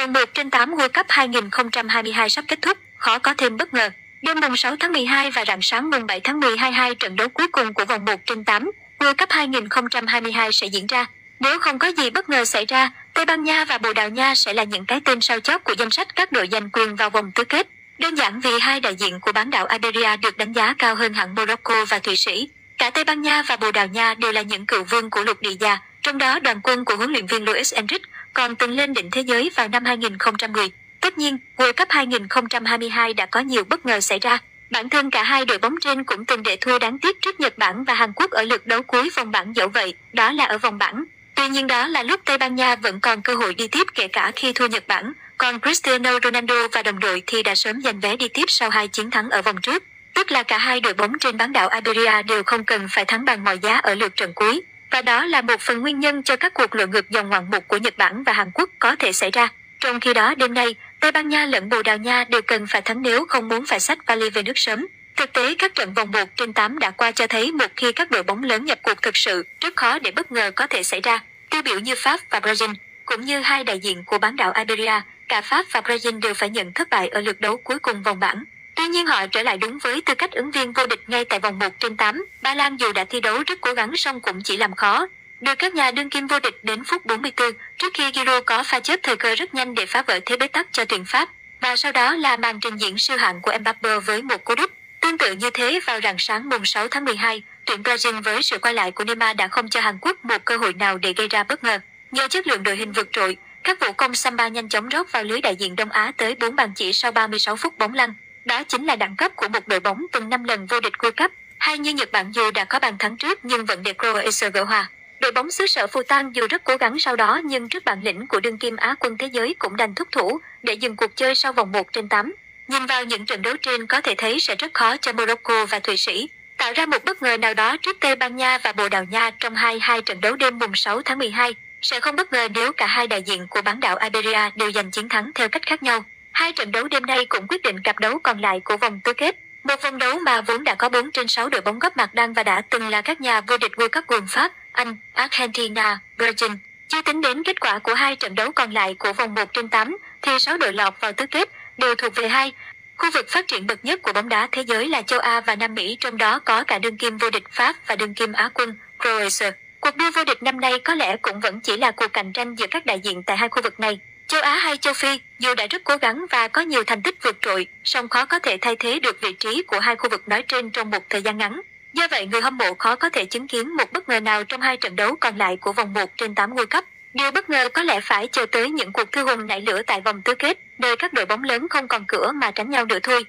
Vòng 1 trên 8 World Cup 2022 sắp kết thúc, khó có thêm bất ngờ. Đêm mùng 6 tháng 12 và rạng sáng mùng 7 tháng 12 hai trận đấu cuối cùng của vòng 1 trên 8 World Cup 2022 sẽ diễn ra. Nếu không có gì bất ngờ xảy ra, Tây Ban Nha và Bồ Đào Nha sẽ là những cái tên sau chót của danh sách các đội giành quyền vào vòng tứ kết. Đơn giản vì hai đại diện của bán đảo Iberia được đánh giá cao hơn hẳn Morocco và Thụy Sĩ. Cả Tây Ban Nha và Bồ Đào Nha đều là những cựu vương của lục địa già, trong đó đoàn quân của huấn luyện viên Luis Enrique còn từng lên đỉnh thế giới vào năm 2010. Tất nhiên, World Cup 2022 đã có nhiều bất ngờ xảy ra. Bản thân cả hai đội bóng trên cũng từng để thua đáng tiếc trước Nhật Bản và Hàn Quốc ở lượt đấu cuối vòng bảng dẫu vậy, đó là ở vòng bảng. Tuy nhiên đó là lúc Tây Ban Nha vẫn còn cơ hội đi tiếp kể cả khi thua Nhật Bản, còn Cristiano Ronaldo và đồng đội thì đã sớm giành vé đi tiếp sau hai chiến thắng ở vòng trước. Tức là cả hai đội bóng trên bán đảo Iberia đều không cần phải thắng bằng mọi giá ở lượt trận cuối. Và đó là một phần nguyên nhân cho các cuộc lội ngược dòng ngoạn mục của Nhật Bản và Hàn Quốc có thể xảy ra. Trong khi đó đêm nay, Tây Ban Nha lẫn Bồ Đào Nha đều cần phải thắng nếu không muốn phải sách vali về nước sớm. Thực tế các trận vòng 1 trên 8 đã qua cho thấy một khi các đội bóng lớn nhập cuộc thực sự, rất khó để bất ngờ có thể xảy ra. Tiêu biểu như Pháp và Brazil, cũng như hai đại diện của bán đảo Iberia, cả Pháp và Brazil đều phải nhận thất bại ở lượt đấu cuối cùng vòng bảng. Tuy nhiên họ trở lại đúng với tư cách ứng viên vô địch ngay tại vòng 1 trên 8. Ba Lan dù đã thi đấu rất cố gắng song cũng chỉ làm khó. Được các nhà đương kim vô địch đến phút 44, trước khi Giro có pha chớp thời cơ rất nhanh để phá vỡ thế bế tắc cho tuyển Pháp. Và sau đó là màn trình diễn siêu hạng của Mbappe với một cú đúp. Tương tự như thế vào rạng sáng mùng 6 tháng 12, tuyển Brazil với sự quay lại của Neymar đã không cho Hàn Quốc một cơ hội nào để gây ra bất ngờ. Nhờ chất lượng đội hình vượt trội, các vụ công Samba nhanh chóng rót vào lưới đại diện Đông Á tới 4 bàn chỉ sau 36 phút bóng lăn. Đó chính là đẳng cấp của một đội bóng từng 5 lần vô địch World Cup, hay như Nhật Bản dù đã có bàn thắng trước nhưng vẫn để Croatia gỡ hòa. Đội bóng xứ sở phu Tan dù rất cố gắng sau đó nhưng trước bản lĩnh của đương kim Á quân thế giới cũng đành thúc thủ để dừng cuộc chơi sau vòng 1 trên 8. Nhìn vào những trận đấu trên có thể thấy sẽ rất khó cho Morocco và Thụy Sĩ, tạo ra một bất ngờ nào đó trước Tây Ban Nha và Bồ Đào Nha trong hai hai trận đấu đêm mùng 6 tháng 12. Sẽ không bất ngờ nếu cả hai đại diện của bán đảo Iberia đều giành chiến thắng theo cách khác nhau. Hai trận đấu đêm nay cũng quyết định cặp đấu còn lại của vòng tứ kết. Một vòng đấu mà vốn đã có 4 trên 6 đội bóng góp mặt đang và đã từng là các nhà vô địch World Cup gồm Pháp, Anh, Argentina, Brazil. Chưa tính đến kết quả của hai trận đấu còn lại của vòng 1 trên 8, thì 6 đội lọt vào tứ kết đều thuộc về hai. Khu vực phát triển bậc nhất của bóng đá thế giới là châu Á và Nam Mỹ trong đó có cả đương kim vô địch Pháp và đương kim Á quân Croatia. Cuộc đua vô địch năm nay có lẽ cũng vẫn chỉ là cuộc cạnh tranh giữa các đại diện tại hai khu vực này. Châu Á hay châu Phi, dù đã rất cố gắng và có nhiều thành tích vượt trội, song khó có thể thay thế được vị trí của hai khu vực nói trên trong một thời gian ngắn. Do vậy người hâm mộ khó có thể chứng kiến một bất ngờ nào trong hai trận đấu còn lại của vòng 1 trên 8 World Cup. Điều bất ngờ có lẽ phải chờ tới những cuộc thư hùng nảy lửa tại vòng tứ kết, nơi các đội bóng lớn không còn cửa mà tránh nhau nữa thôi.